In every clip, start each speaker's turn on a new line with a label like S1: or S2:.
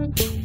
S1: thank you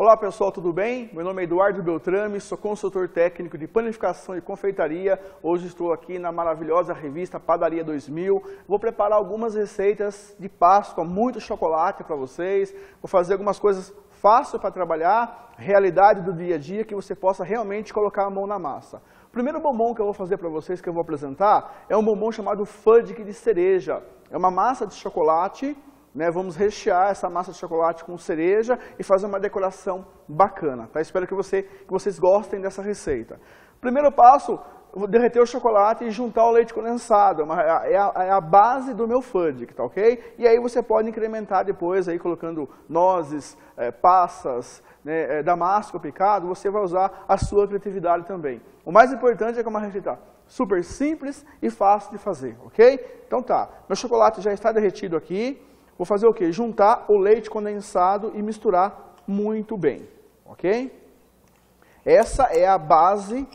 S1: Olá pessoal, tudo bem? Meu nome é Eduardo Beltrame, sou consultor técnico de panificação e confeitaria. Hoje estou aqui na maravilhosa revista Padaria 2000. Vou preparar algumas receitas de Páscoa, muito chocolate para vocês. Vou fazer algumas coisas fáceis para trabalhar, realidade do dia a dia, que você possa realmente colocar a mão na massa. O primeiro bombom que eu vou fazer para vocês, que eu vou apresentar, é um bombom chamado Fudge de cereja. É uma massa de chocolate né, vamos rechear essa massa de chocolate com cereja e fazer uma decoração bacana. Tá? Espero que, você, que vocês gostem dessa receita. Primeiro passo, derreter o chocolate e juntar o leite condensado. É, é a, é a base do meu fudge, tá ok? E aí você pode incrementar depois, aí colocando nozes, é, passas, né, é, damasco picado, você vai usar a sua criatividade também. O mais importante é que é uma receita super simples e fácil de fazer, ok? Então tá, meu chocolate já está derretido aqui. Vou fazer o quê? Juntar o leite condensado e misturar muito bem, ok? Essa é a base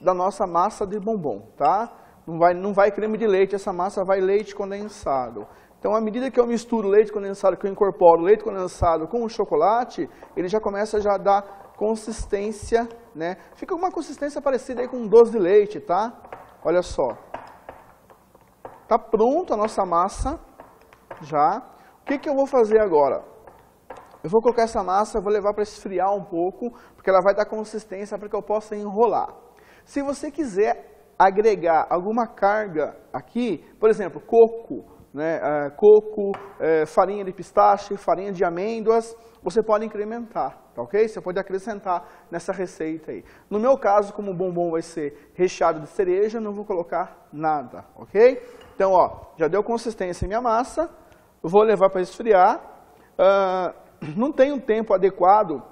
S1: da nossa massa de bombom, tá? Não vai, não vai creme de leite, essa massa vai leite condensado. Então, à medida que eu misturo leite condensado, que eu incorporo leite condensado com o chocolate, ele já começa já a dar consistência, né? Fica uma consistência parecida aí com um doce de leite, tá? Olha só. Tá pronto a nossa massa já que, que eu vou fazer agora? Eu vou colocar essa massa, vou levar para esfriar um pouco, porque ela vai dar consistência para que eu possa enrolar. Se você quiser agregar alguma carga aqui, por exemplo, coco, né, é, coco, é, farinha de pistache, farinha de amêndoas, você pode incrementar, tá ok? Você pode acrescentar nessa receita aí. No meu caso, como o bombom vai ser recheado de cereja, não vou colocar nada, ok? Então, ó, já deu consistência em minha massa, vou levar para esfriar. Uh, não tem um tempo adequado,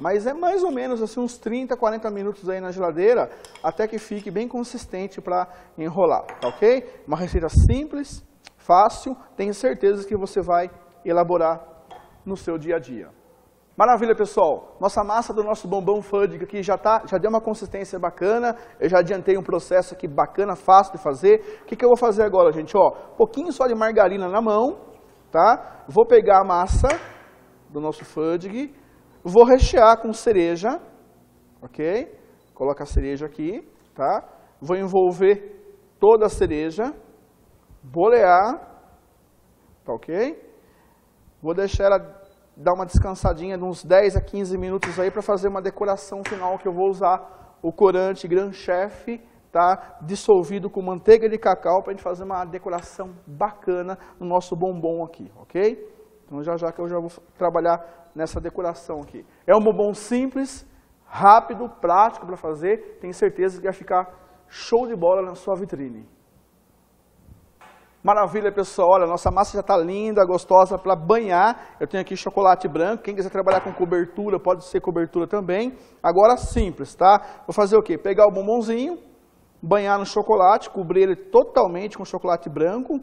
S1: mas é mais ou menos assim uns 30, 40 minutos aí na geladeira, até que fique bem consistente para enrolar, tá ok? Uma receita simples, fácil, tenho certeza que você vai elaborar no seu dia a dia. Maravilha, pessoal. Nossa massa do nosso bombom fudge aqui já, tá, já deu uma consistência bacana. Eu já adiantei um processo aqui bacana, fácil de fazer. O que, que eu vou fazer agora, gente? Ó, pouquinho só de margarina na mão, tá? Vou pegar a massa do nosso fudge, vou rechear com cereja, ok? Coloca a cereja aqui, tá? Vou envolver toda a cereja, bolear, tá ok? Vou deixar ela dar uma descansadinha de uns 10 a 15 minutos aí para fazer uma decoração final que eu vou usar o corante Gran Chef, tá? dissolvido com manteiga de cacau para a gente fazer uma decoração bacana no nosso bombom aqui, ok? Então já já que eu já vou trabalhar nessa decoração aqui. É um bombom simples, rápido, prático para fazer, tenho certeza que vai ficar show de bola na sua vitrine. Maravilha, pessoal. Olha, nossa massa já está linda, gostosa para banhar. Eu tenho aqui chocolate branco. Quem quiser trabalhar com cobertura, pode ser cobertura também. Agora, simples, tá? Vou fazer o quê? Pegar o bombonzinho, banhar no chocolate, cobrir ele totalmente com chocolate branco.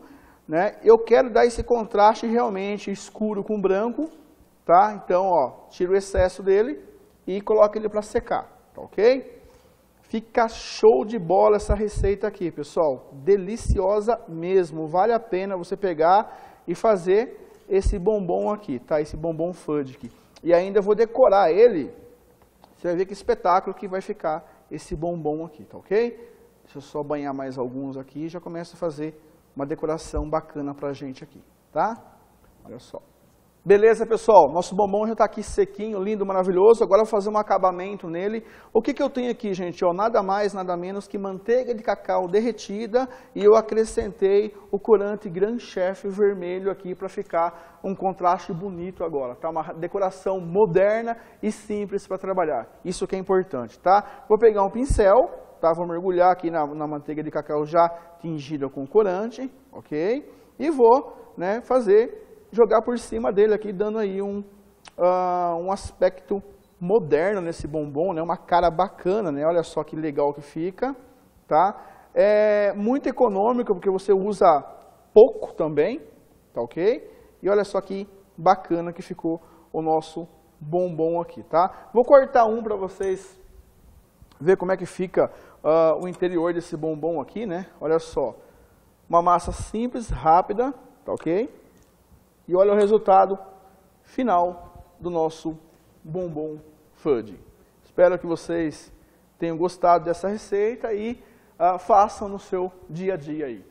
S1: Né? Eu quero dar esse contraste realmente escuro com branco, tá? Então, ó, tiro o excesso dele e coloco ele para secar, tá ok? Fica show de bola essa receita aqui, pessoal. Deliciosa mesmo. Vale a pena você pegar e fazer esse bombom aqui, tá? Esse bombom fudge aqui. E ainda vou decorar ele. Você vai ver que espetáculo que vai ficar esse bombom aqui, tá ok? Deixa eu só banhar mais alguns aqui e já começo a fazer uma decoração bacana pra gente aqui, tá? Olha só. Beleza, pessoal? Nosso bombom já está aqui sequinho, lindo, maravilhoso. Agora eu vou fazer um acabamento nele. O que, que eu tenho aqui, gente? Ó, nada mais, nada menos que manteiga de cacau derretida e eu acrescentei o corante Grand Chef vermelho aqui para ficar um contraste bonito agora. Tá? Uma decoração moderna e simples para trabalhar. Isso que é importante, tá? Vou pegar um pincel, tá? Vou mergulhar aqui na, na manteiga de cacau já tingida com corante, ok? E vou né, fazer jogar por cima dele aqui, dando aí um, uh, um aspecto moderno nesse bombom, né? uma cara bacana, né? olha só que legal que fica. Tá? É muito econômico, porque você usa pouco também, tá ok? E olha só que bacana que ficou o nosso bombom aqui, tá? Vou cortar um para vocês ver como é que fica uh, o interior desse bombom aqui, né? Olha só, uma massa simples, rápida, tá ok? E olha o resultado final do nosso bombom fudge. Espero que vocês tenham gostado dessa receita e uh, façam no seu dia a dia aí.